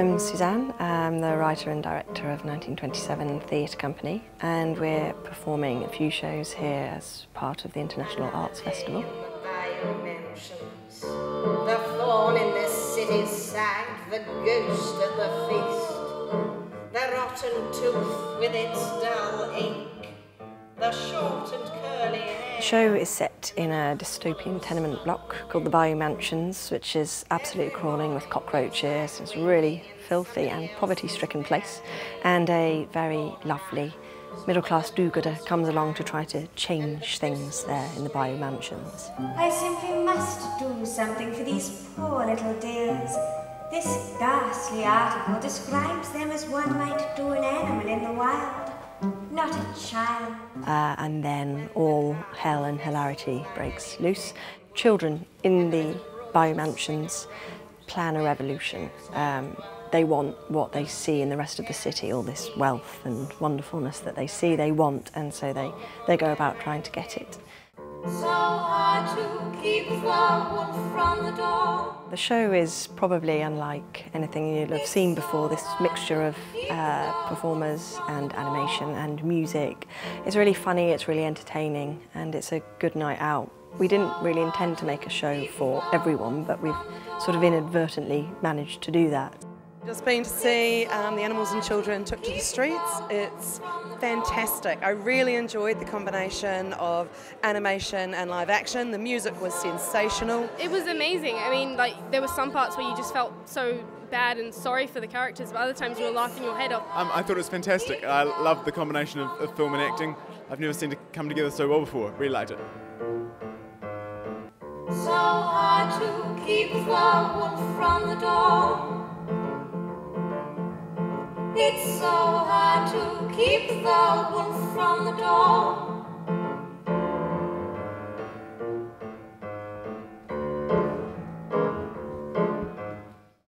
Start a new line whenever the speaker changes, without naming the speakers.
name's Suzanne. I'm the writer and director of 1927 Theatre Company and we're performing a few shows here as part of the International Arts Festival. The thorn in this city the ghost of the feast, the rotten tooth with its dull ink, the show is set in a dystopian tenement block called the Bayou Mansions, which is absolutely crawling with cockroaches. It's a really filthy and poverty-stricken place, and a very lovely middle-class do-gooder comes along to try to change things there in the Bayou Mansions.
I simply must do something for these poor little dears. This ghastly article describes them as one might do an animal in the wild, not a child.
Uh, and then all hell and hilarity breaks loose. Children in the Bayou Mansions plan a revolution. Um, they want what they see in the rest of the city, all this wealth and wonderfulness that they see they want, and so they, they go about trying to get it. So the, the show is probably unlike anything you'll have seen before, this mixture of uh, performers and animation and music. It's really funny, it's really entertaining, and it's a good night out. We didn't really intend to make a show for everyone, but we've sort of inadvertently managed to do that.
Just been to see um, the animals and children took to the streets. It's fantastic. I really enjoyed the combination of animation and live action. The music was sensational.
It was amazing. I mean, like there were some parts where you just felt so bad and sorry for the characters, but other times you were laughing your head off.
Um, I thought it was fantastic. I loved the combination of, of film and acting. I've never seen it come together so well before. Really liked it. So hard to keep the wolf from the door. It's so hard to keep the wolf from the door.